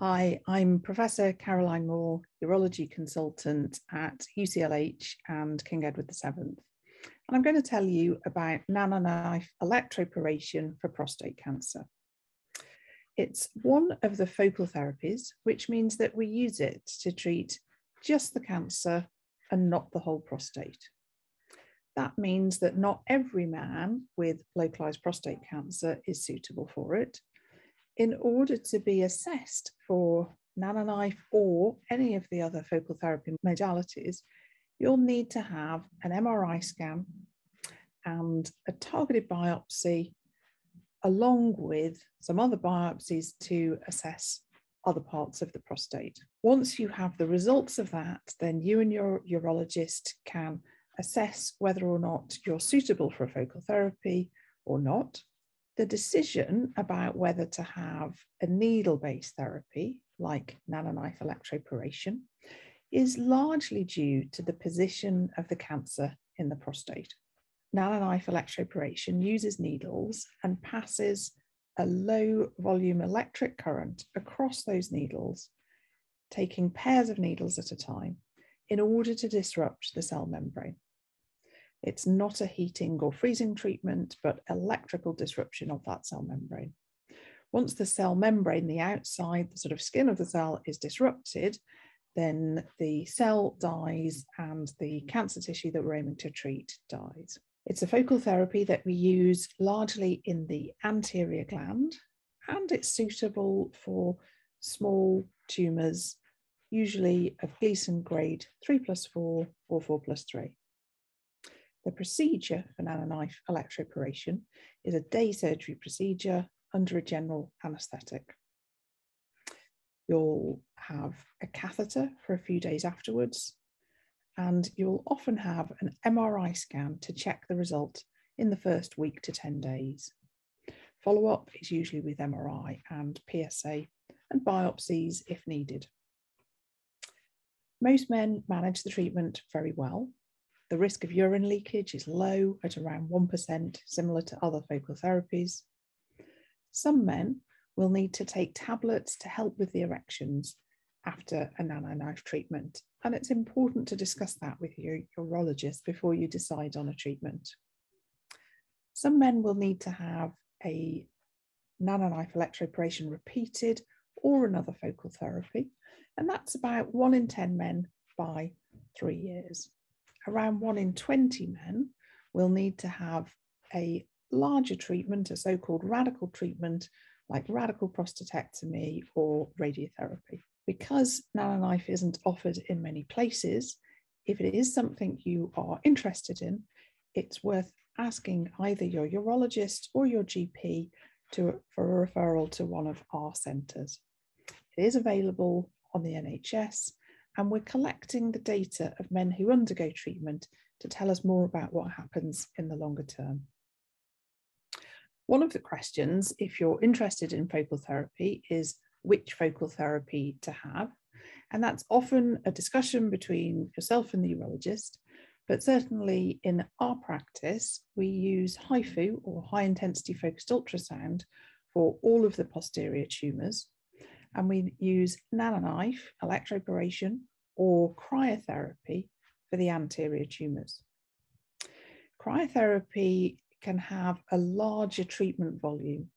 Hi, I'm Professor Caroline Moore, Urology Consultant at UCLH and King Edward VII. And I'm going to tell you about nanoknife electroporation for prostate cancer. It's one of the focal therapies, which means that we use it to treat just the cancer and not the whole prostate. That means that not every man with localized prostate cancer is suitable for it, in order to be assessed for nanoknife or any of the other focal therapy modalities, you'll need to have an MRI scan and a targeted biopsy, along with some other biopsies to assess other parts of the prostate. Once you have the results of that, then you and your urologist can assess whether or not you're suitable for a focal therapy or not the decision about whether to have a needle based therapy like nanoknife electroporation is largely due to the position of the cancer in the prostate. Nanoknife electroporation uses needles and passes a low volume electric current across those needles, taking pairs of needles at a time in order to disrupt the cell membrane. It's not a heating or freezing treatment, but electrical disruption of that cell membrane. Once the cell membrane, the outside, the sort of skin of the cell is disrupted, then the cell dies and the cancer tissue that we're aiming to treat dies. It's a focal therapy that we use largely in the anterior gland, and it's suitable for small tumours, usually of Gleason grade 3 plus 4 or 4 plus 3. The procedure for nanoknife electroporation is a day surgery procedure under a general anaesthetic. You'll have a catheter for a few days afterwards, and you'll often have an MRI scan to check the result in the first week to 10 days. Follow up is usually with MRI and PSA and biopsies if needed. Most men manage the treatment very well, the risk of urine leakage is low at around 1%, similar to other focal therapies. Some men will need to take tablets to help with the erections after a nanoknife treatment. And it's important to discuss that with your urologist before you decide on a treatment. Some men will need to have a nanoknife electroporation repeated or another focal therapy. And that's about one in 10 men by three years around one in 20 men will need to have a larger treatment, a so called radical treatment like radical prostatectomy or radiotherapy. Because nanoknife isn't offered in many places, if it is something you are interested in, it's worth asking either your urologist or your GP to, for a referral to one of our centres. It is available on the NHS and we're collecting the data of men who undergo treatment to tell us more about what happens in the longer term. One of the questions, if you're interested in focal therapy, is which focal therapy to have. And that's often a discussion between yourself and the urologist. But certainly in our practice, we use HIFU or high intensity focused ultrasound for all of the posterior tumours and we use nanoknife, electroporation, or cryotherapy for the anterior tumours. Cryotherapy can have a larger treatment volume.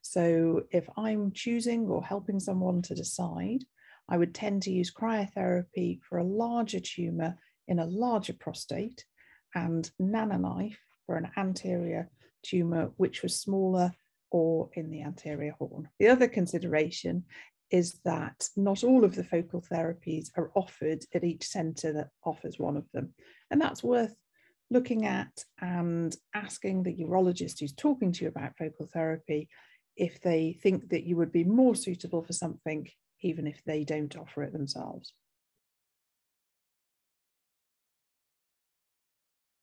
So if I'm choosing or helping someone to decide, I would tend to use cryotherapy for a larger tumour in a larger prostate and nanoknife for an anterior tumour which was smaller or in the anterior horn. The other consideration is that not all of the focal therapies are offered at each centre that offers one of them. And that's worth looking at and asking the urologist who's talking to you about focal therapy if they think that you would be more suitable for something, even if they don't offer it themselves.